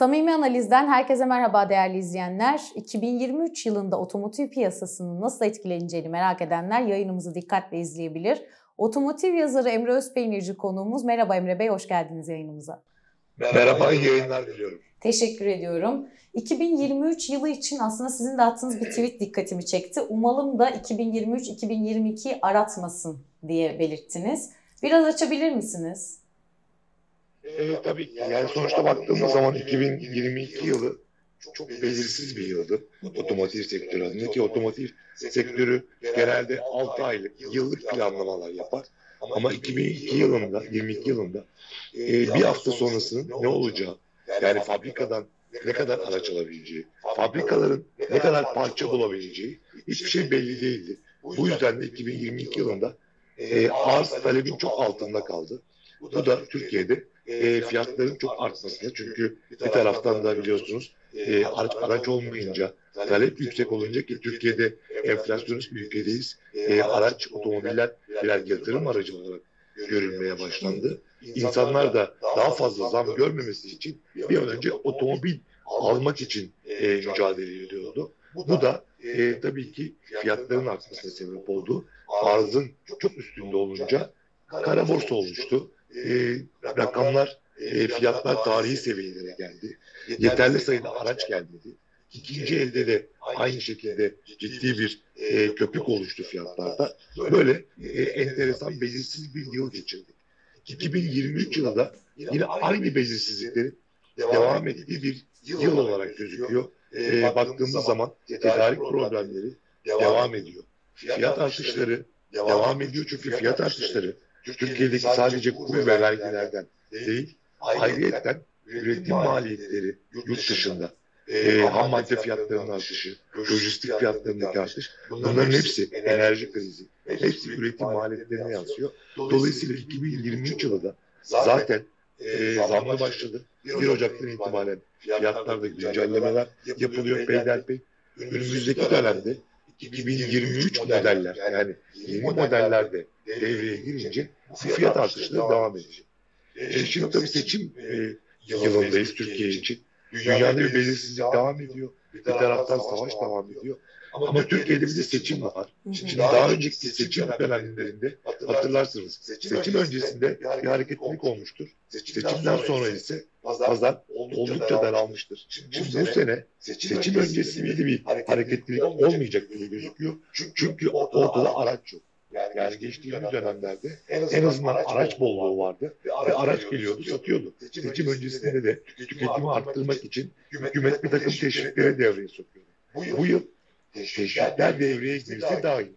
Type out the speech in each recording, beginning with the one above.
Samimi Analiz'den herkese merhaba değerli izleyenler. 2023 yılında otomotiv piyasasının nasıl etkileneceğini merak edenler yayınımızı dikkatle izleyebilir. Otomotiv yazarı Emre Özpeynirci konuğumuz. Merhaba Emre Bey, hoş geldiniz yayınımıza. Merhaba, iyi yayınlar diliyorum. Teşekkür ediyorum. 2023 yılı için aslında sizin de attığınız bir tweet dikkatimi çekti. Umalım da 2023-2022 aratmasın diye belirttiniz. Biraz açabilir misiniz? E, tabii yani sonuçta baktığımız zaman 2022 yılı çok belirsiz bir yıldı otomotiv sektörü adına ki otomotiv sektörü genelde 6 aylık, yıllık planlamalar yapar. Ama 2002 yılında, 22 yılında e, bir hafta sonrasının ne olacağı, yani fabrikadan ne kadar araç alabileceği, fabrikaların ne kadar parça bulabileceği hiçbir şey belli değildi. Bu yüzden de 2022 yılında e, arz talebin çok altında kaldı. Bu da Türkiye'de e, fiyatların çok artmasına. Çünkü bir taraftan da biliyorsunuz e, araç, araç olmayınca, talep yüksek olunca ki Türkiye'de enflasyonist bir ülkedeyiz. E, araç, otomobiller birer yatırım aracı olarak görülmeye başlandı. İnsanlar da daha fazla zam görmemesi için bir an önce otomobil almak için e, mücadele ediyordu. Bu da e, tabii ki fiyatların artmasına sebep oldu. Arzın çok üstünde olunca kara borsa oluştu e, rakamlar, e, fiyatlar tarihi seviyelere geldi. Yeterli sayıda araç gelmedi. İkinci elde de aynı şekilde ciddi bir e, köpük oluştu fiyatlarda. Böyle e, enteresan, belirsiz bir yıl geçirdik. 2023 yılında yine aynı belirsizliklerin devam ettiği bir yıl olarak gözüküyor. E, baktığımız zaman tedarik problemleri devam ediyor. Fiyat artışları devam ediyor çünkü fiyat artışları Türkiye'deki sadece kur ve vergilerden değil, ayrıyetten üretim maliyetleri yurt dışında, e, ham madde fiyatlarının artışı, lojistik fiyatlarındaki artış, bunların hepsi enerji krizi, hepsi üretim maliyetlerine yansıyor. Dolayısıyla 2023 yılında zaten e, zamlı başladı. 1 Ocak'tan itibaren fiyatlarda güncellemeler yapılıyor peyderpey. Önümüzdeki dönemde 2023 modeller yani yeni modellerde devreye girince fiyat artışları devam edecek. E, şimdi tabii seçim e, yılındayız Türkiye için. Dünyada bir belirsizlik devam ediyor. Bir taraftan savaş devam ediyor. Ama Türkiye'de bir de seçim var. Şimdi daha önceki seçim dönemlerinde hatırlarsınız seçim öncesinde bir hareketlilik olmuştur. Seçimden sonra ise pazar oldukça daralmıştır. Şimdi bu sene seçim öncesi bir hareketlilik olmayacak gibi gözüküyor. Çünkü ortada araç yok. Yani geçtiğimiz dönemlerde en azından araç bolluğu vardı ve araç geliyordu, satıyordu. Seçim öncesinde de tüketimi arttırmak için hükümet bir takım teşviklere devreye sokuyordu. Bu yıl teşvikler devreye girse daha iyi.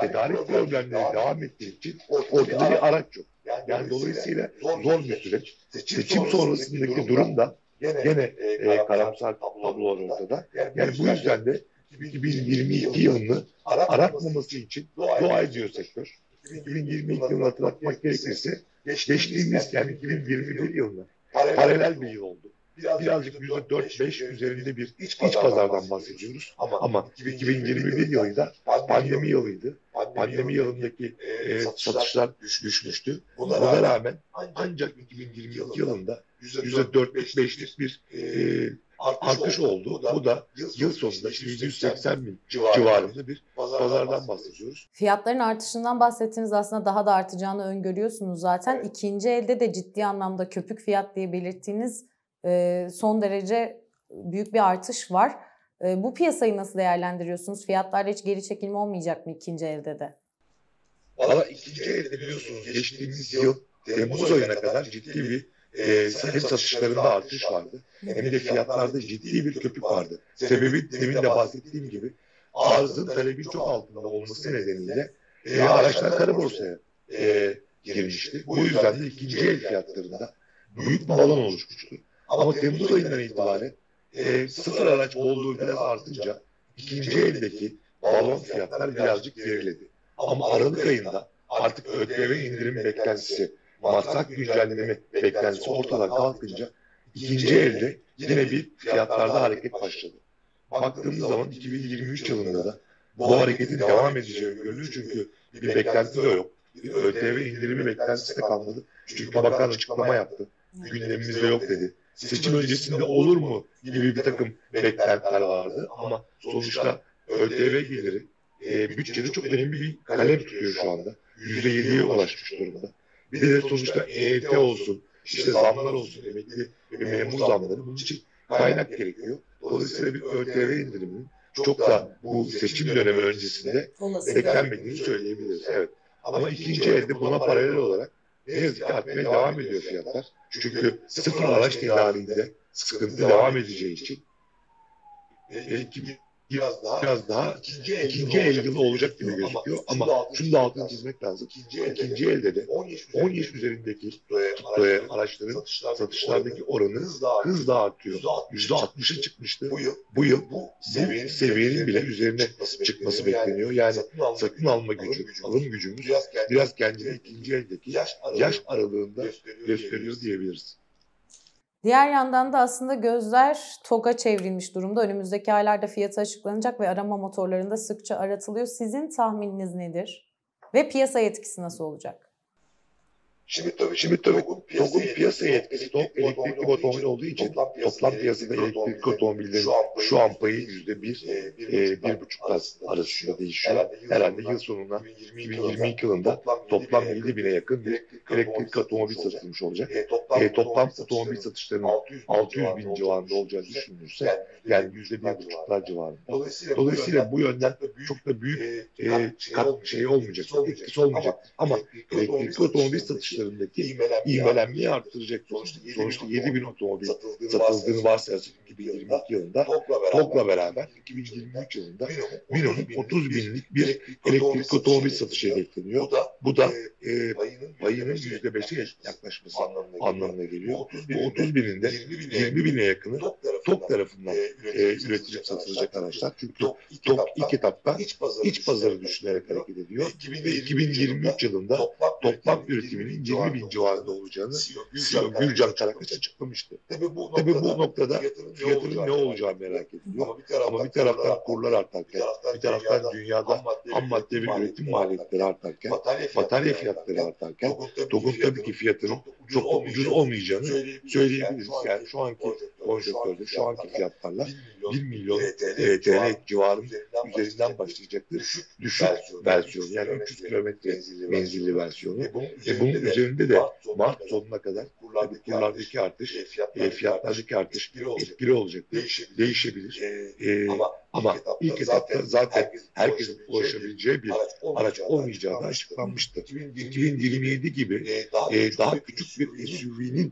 Tedarik problemleri devam ettiği için ortada bir araç yok. Yani dolayısıyla zor bir süreç. Seçim sonrasındaki durum da gene e, karamsar tablolar ortada. Yani bu yüzden de 2022 yılını aratmaması için dua ediyor sektör. 2022 yılını hatırlatmak gerekirse geçtiğimiz yani 2021 yılında paralel bir yıl oldu. Birazcık %4-5 üzerinde bir iç, iç pazardan bahsediyoruz. Ama, ama 2021 yılında pandemi yılıydı. Pandemi yılındaki e, satışlar düş, düşmüştü. Buna rağmen ancak 2022 yılında %4-5'lik bir e, artış oldu. Bu da yıl sonunda 180 bin civarında bir pazardan bahsediyoruz. Fiyatların artışından bahsettiğiniz aslında daha da artacağını öngörüyorsunuz zaten. İkinci elde de ciddi anlamda köpük fiyat diye belirttiğiniz son derece büyük bir artış var. Bu piyasayı nasıl değerlendiriyorsunuz? Fiyatlarda hiç geri çekilme olmayacak mı ikinci elde de? Valla ikinci elde biliyorsunuz geçtiğimiz yıl Temmuz ayına kadar ciddi bir e, hem satışlarında artış vardı hem de fiyatlarda ciddi bir köpük vardı. Sebebi demin de bahsettiğim gibi arzın talebin çok altında olması nedeniyle e, araçlar kara borsaya e, girmişti. Bu yüzden de ikinci el fiyatlarında büyük bir alan oluşmuştu. Ama Temmuz ayından itibaren e, sıfır araç olduğu biraz artınca ikinci eldeki balon fiyatlar birazcık geriledi. Ama Aralık ayında artık ÖTV indirim beklentisi maslak güncelleme beklentisi ortadan kalkınca ikinci elde yine bir fiyatlarda hareket başladı. Baktığımız zaman 2023 yılında da bu hareketin devam edeceği görülür çünkü bir beklenti de yok. Bir ÖTV indirimi beklentisi de kalmadı. Çünkü bakan açıklama yaptı. Gündemimizde yok dedi. Seçim öncesinde olur mu gibi bir takım beklentiler vardı. Ama sonuçta ÖTV geliri e, bütçede çok önemli bir kalem tutuyor şu anda. %7'ye ulaşmış durumda. Bir de sonuçta EYT olsun, işte zamlar olsun, emekli ve memur zamları. Bunun için kaynak gerekiyor. Dolayısıyla bir ÖTV indiriminin çok da bu seçim dönemi öncesinde beklenmediğini söyleyebiliriz. Evet. Ama ikinci elde buna paralel olarak ne yazık ki artmaya devam ediyor fiyatlar. Çünkü sıfır araç tedarinde sıkıntı devam edeceği için belki biraz daha, biraz daha ikinci, ikinci el yılı olacak gibi gözüküyor. Ama, ama şunu da altını çizmek lazım. İkinci, ikinci elde de 10 yaş, 10 yaş üzerindeki tuttuğu araçların satışlar, satışlardaki oranı hızla artıyor. %60'a çıkmıştı. Bu yıl, bu, yıl bu seviyenin, seviyenin bile üzerine çıkması bekleniyor. Yani satın alma gücü, alım gücümüz biraz kendini ikinci eldeki yaş aralığında gösteriyor diyebiliriz. Diğer yandan da aslında gözler TOG'a çevrilmiş durumda. Önümüzdeki aylarda fiyatı açıklanacak ve arama motorlarında sıkça aratılıyor. Sizin tahmininiz nedir? Ve piyasa etkisi nasıl olacak? Şimdi tabii, şimdi tabii TOG'un piyasa etkisi TOG elektrikli otomobil olduğu için toplam piyasada elektrikli otomobillerin şu an payı yüzde bir, e, bir buçuk arasında değişiyor. Herhalde yıl sonuna 2022 yılında toplam 7 bine yakın bir elektrikli otomobil satılmış olacak. E, toplam otomobil satışlarının 600 bin civarında olacağı düşünülürse yani yüzde bir buçuklar civarında. Dolayısıyla bu yönden çok da büyük e, kat şey olmayacak, etkisi olmayacak. Ama elektrikli otomobil satışları satışlarındaki ivmelenmeyi arttıracak. Sonuçta, sonuçta 7 bin otomobil satıldığını varsayarsak 2022 yılında TOK'la beraber 2023 yılında minimum 30 binlik bir elektrik otomobil satışı hedefleniyor. Bu da e, payının %5'e yaklaşması anlamına geliyor. Bu 30 bininde 20 bine yakını TOK tarafından e, üretilip satılacak araçlar. Çünkü TOK ilk etapta iç pazarı düşünerek hareket ediyor. Ve 2023 yılında toplam üretiminin 20 bin civarında olacağını CEO Gülcan Karakaç açıklamıştı. Tabii bu, noktada fiyatının ne olacağı merak ediliyor. Ama bir taraftan, kurlar artarken, bir taraftan dünyada ham madde ve üretim maliyetleri artarken, batarya fiyatları artarken, TOG'un tabii ki fiyatının çok ucuz olmayacağını söyleyebiliriz. Yani şu anki konjonktörde, şu anki fiyatlarla 1 milyon TL civarının üzerinden başlayacaktır. Düşük versiyon yani 300 kilometre menzilli versiyonu. Ve bunun üzerinde de Mart sonuna kadar kurlardaki artış, e, fiyatlardaki artış etkili olacaktır. Değişebilir. E, ama ilk etapta zaten herkesin ulaşabileceği bir araç olmayacağı da açıklanmıştı. 2027 gibi daha küçük bir SUV'nin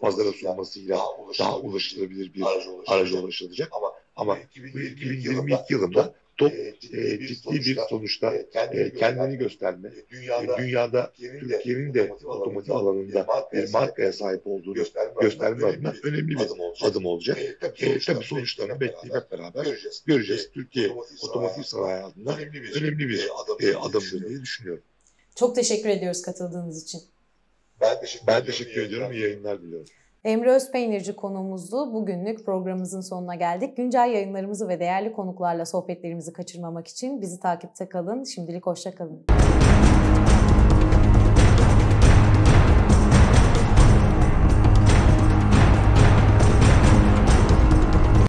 pazara sunmasıyla daha ulaşılabilir bir araca ulaşılacak. Ama 2022 yılında top e, ciddi bir sonuçta e, kendini gösterme, dünyada, dünyada Türkiye'nin de otomotiv alanında bir markaya sahip olduğunu gösterme adına önemli bir adım olacak. E, tabii sonuçlarını bekleyip hep beraber göreceğiz. göreceğiz. Türkiye otomotiv sanayi adına önemli bir adımdır diye düşünüyorum. Çok teşekkür ediyoruz katıldığınız için. Ben teşekkür, ben teşekkür ediyorum. İyi yayınlar diliyorum. Emre Özpeynirci konuğumuzdu. Bugünlük programımızın sonuna geldik. Güncel yayınlarımızı ve değerli konuklarla sohbetlerimizi kaçırmamak için bizi takipte kalın. Şimdilik hoşça kalın.